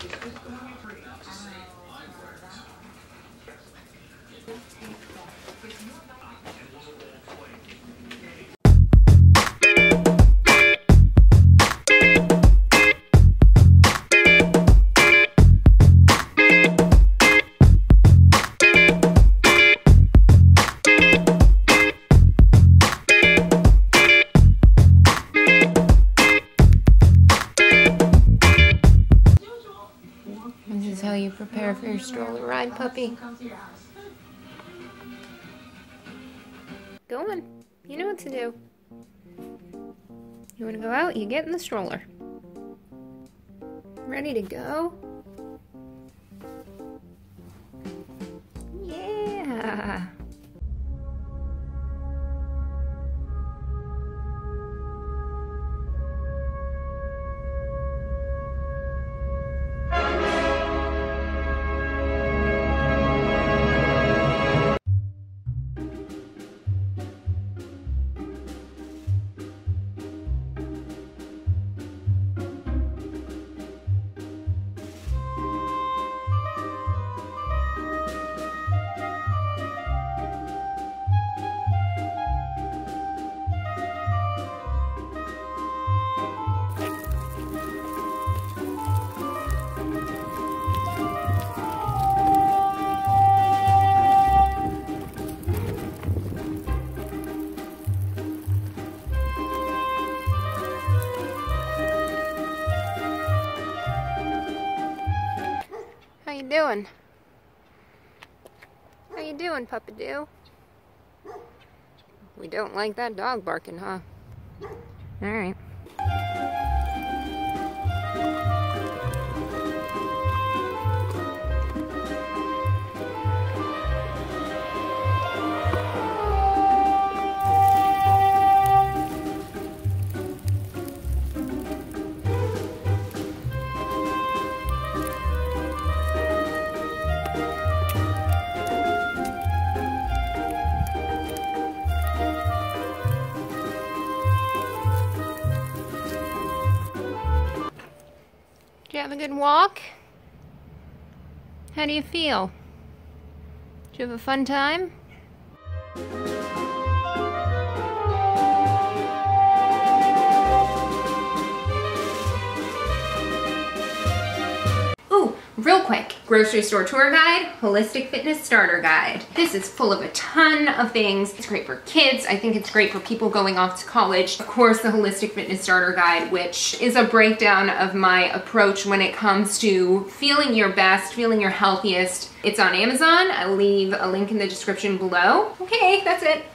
This is you prepare for your stroller ride, puppy. Go on. You know what to do. You want to go out? You get in the stroller. Ready to go? You doing? How you doing, Puppadoo? We don't like that dog barking, huh? Alright. Did you have a good walk? How do you feel? Did you have a fun time? Real quick, grocery store tour guide, holistic fitness starter guide. This is full of a ton of things. It's great for kids. I think it's great for people going off to college. Of course, the holistic fitness starter guide, which is a breakdown of my approach when it comes to feeling your best, feeling your healthiest. It's on Amazon. I'll leave a link in the description below. Okay, that's it.